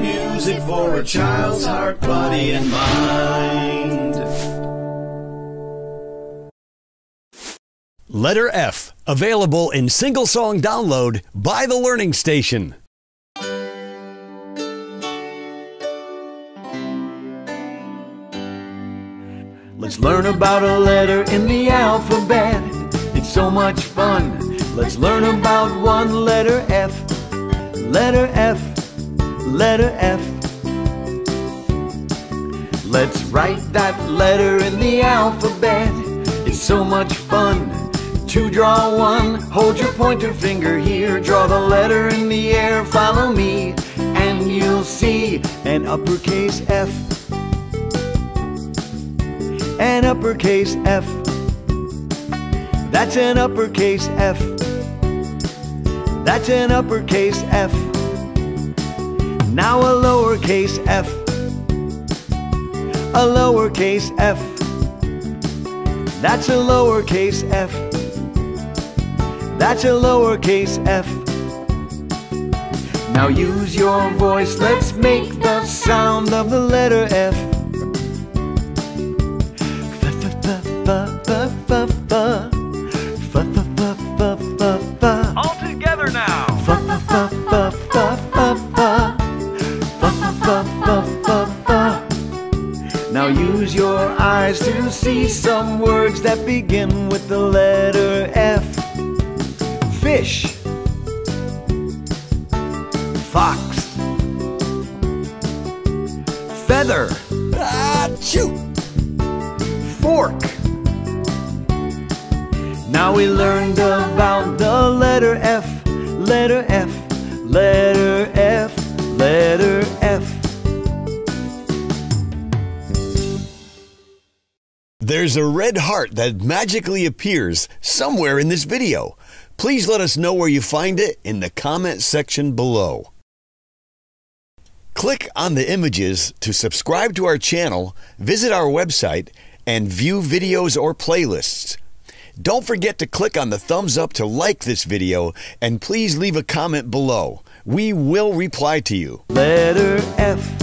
music for a child's heart, body, and mind. Letter F, available in single song download by The Learning Station. Let's learn about a letter in the alphabet. It's so much fun. Let's learn about one letter F. Letter F. Letter F. Let's write that letter in the alphabet. It's so much fun. To draw one, hold your pointer finger here. Draw the letter in the air, follow me, and you'll see an uppercase F an uppercase F. That's an uppercase F. That's an uppercase F. Now a lowercase f. A lowercase f. That's a lowercase f. That's a lowercase f. Now use your voice, let's make the sound of the letter F. Now use your eyes to see some words that begin with the letter F. Fish. Fox. Feather. Ah, Achoo! fork. Now we learned about the letter F, letter F, letter F, letter There's a red heart that magically appears somewhere in this video. Please let us know where you find it in the comment section below. Click on the images to subscribe to our channel, visit our website, and view videos or playlists. Don't forget to click on the thumbs up to like this video and please leave a comment below. We will reply to you. Letter F,